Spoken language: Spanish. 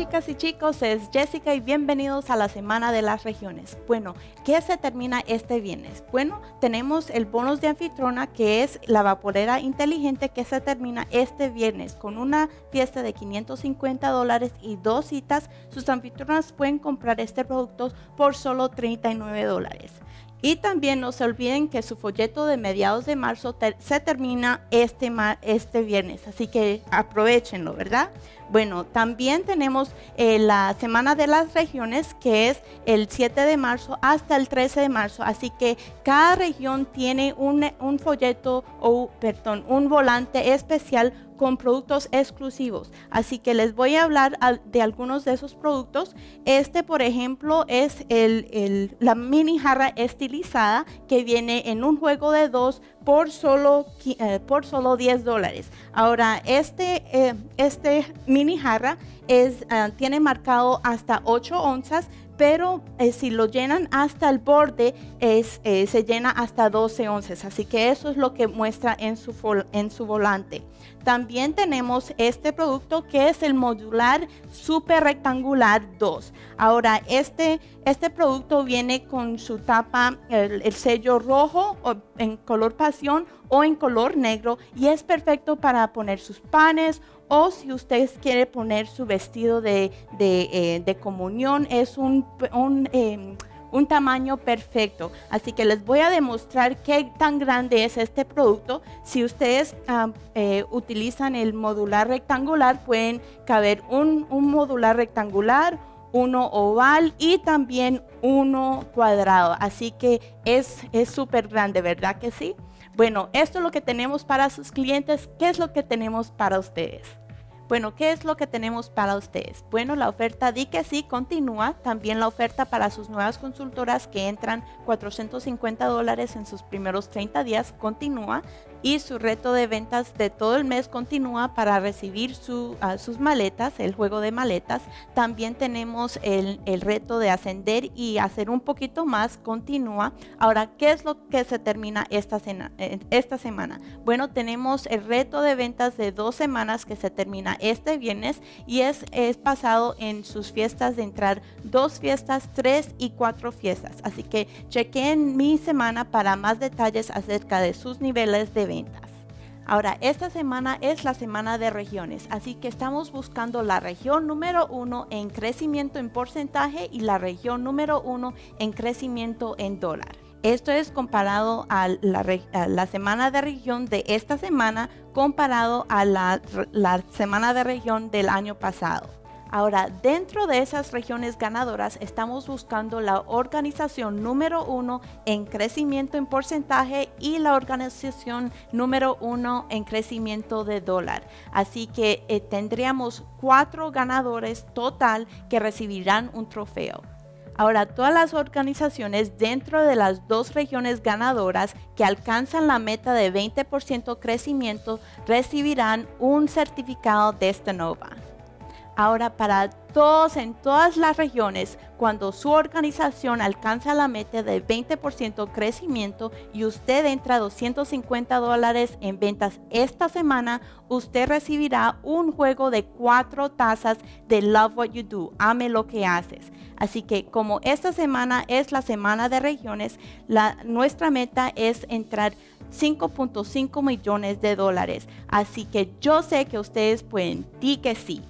chicas y chicos, es Jessica y bienvenidos a la Semana de las Regiones. Bueno, ¿qué se termina este viernes? Bueno, tenemos el bonus de anfitrona que es la vaporera inteligente que se termina este viernes con una fiesta de 550 dólares y dos citas. Sus anfitronas pueden comprar este producto por solo 39 dólares. Y también no se olviden que su folleto de mediados de marzo se termina este, este viernes, así que aprovechenlo, ¿verdad? Bueno, también tenemos eh, la Semana de las Regiones, que es el 7 de marzo hasta el 13 de marzo. Así que cada región tiene un, un folleto o, perdón, un volante especial con productos exclusivos. Así que les voy a hablar de algunos de esos productos. Este, por ejemplo, es el, la mini jarra que viene en un juego de dos por solo, eh, por solo 10 dólares. Ahora, este, eh, este mini jarra es, ah, tiene marcado hasta 8 onzas, pero eh, si lo llenan hasta el borde, es, eh, se llena hasta 12 onzas. Así que eso es lo que muestra en su, en su volante. También tenemos este producto que es el modular super rectangular 2. Ahora, este, este producto viene con su tapa, el, el sello rojo en color o en color negro y es perfecto para poner sus panes o si usted quiere poner su vestido de, eh, comunión, es un, em, un, tamaño perfecto. Así que les voy a demostrar qué tan grande es este producto. Si ustedes eh, utilizan el modular rectangular, pueden caber un, modular rectangular, uno oval y también uno cuadrado. Así que es súper grande, ¿verdad que sí? Bueno, esto es lo que tenemos para sus clientes. ¿Qué es lo que tenemos para ustedes? Bueno, ¿qué es lo que tenemos para ustedes? Bueno, la oferta Di que sí continúa. También la oferta para sus nuevas consultoras que entran 450 dólares en sus primeros 30 días continúa y su reto de ventas de todo el mes continúa para recibir sus maletas, el juego de maletas. También tenemos el, reto de ascender y hacer un poquito más, continúa. Ahora, ¿qué es lo que se termina esta, eh, esta semana? Bueno, tenemos el reto de ventas de dos semanas que se termina este viernes y es, es basado en sus fiestas de entrar dos fiestas, tres y cuatro fiestas. Así que chequen mi semana para más detalles acerca de sus niveles de ventas. Ahora, esta semana es la semana de regiones, así que estamos buscando la región número uno en crecimiento en porcentaje y la región número uno en crecimiento en dólar. Esto es comparado a la, semana de región de esta semana comparado a la semana de región del año pasado. Ahora, dentro de esas regiones ganadoras, estamos buscando la organización número uno en crecimiento en porcentaje y la organización número uno en crecimiento de dólar. Así que eh, tendríamos cuatro ganadores total que recibirán un trofeo. Ahora, todas las organizaciones dentro de las dos regiones ganadoras que alcanzan la meta de 20% crecimiento recibirán un certificado de Stanova. Ahora, para todos en todas las regiones, cuando su organización alcanza la meta de 20% crecimiento y usted entra a 250 dólares en ventas esta semana, usted recibirá un juego de cuatro tazas de Love What You Do, ame lo que haces. Así que como esta semana es la semana de regiones, nuestra meta es entrar 5.5 millones de dólares. Así que yo sé que ustedes pueden, di que sí.